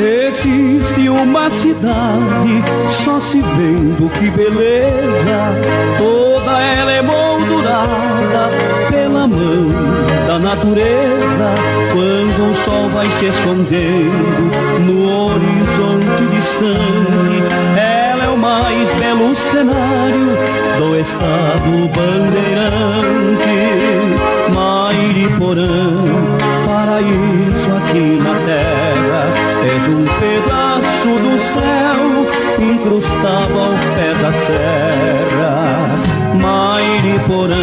Existe uma cidade, só se vendo que beleza, ela é moldurada pela mão da natureza. Quando o sol vai se escondendo no horizonte distante, ela é o mais belo cenário do estado bandeirante. Mairiporã, paraíso aqui na terra És um pedaço do céu incrustado ao pé da serra. Mairiporã,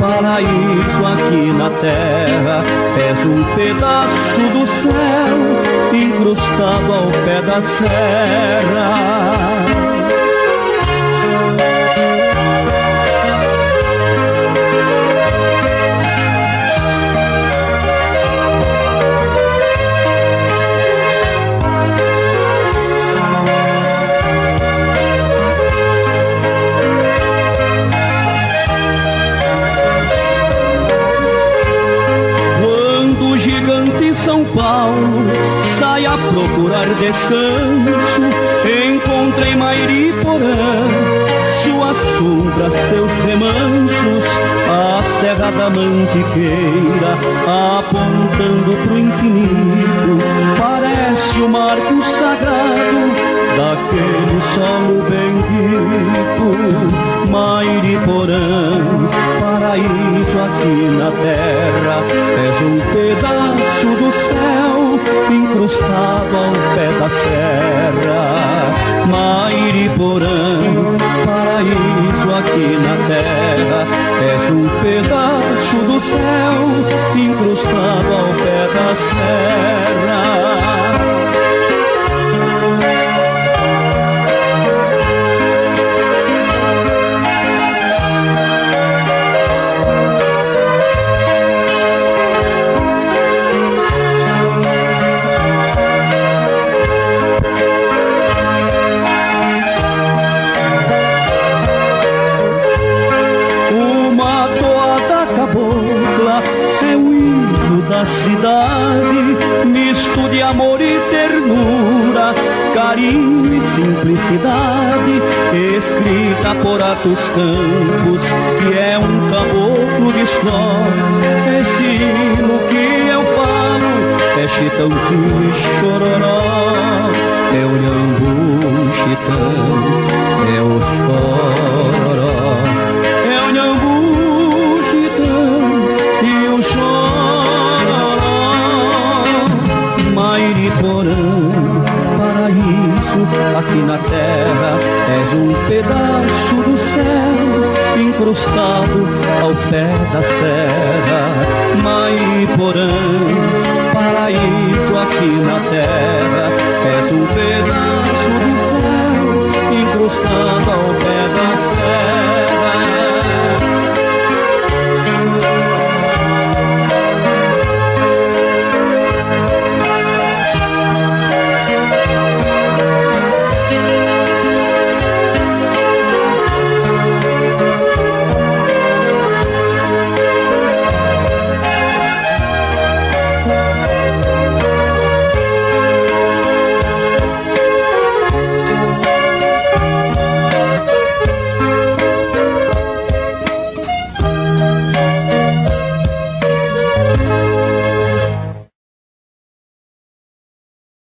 paraíso aqui na terra. És um pedaço do céu incrustado ao pé da serra. Procurar descanso. Encontrei Mairiporã, sua sombra, seus remansos, a Serra da Mantiqueira, apontando pro infinito. Parece o marco sagrado daquele solo bendito. Mairiporã, paraíso aqui na terra, és um pedaço do céu incrustado da serra. Mairiporã, paraíso aqui na terra, és um pedaço do céu incrustado ao pé da serra. Cidade, misto de amor e ternura, carinho e simplicidade, escrita por Atos Campos, que é um caboclo de história. Esse hino que eu falo é chitãozinho e chororó, é o Nhambu chitão, na terra és um pedaço do céu incrustado ao pé da serra. Maiporã, paraíso aqui na terra, és um pedaço do céu incrustado ao pé da serra.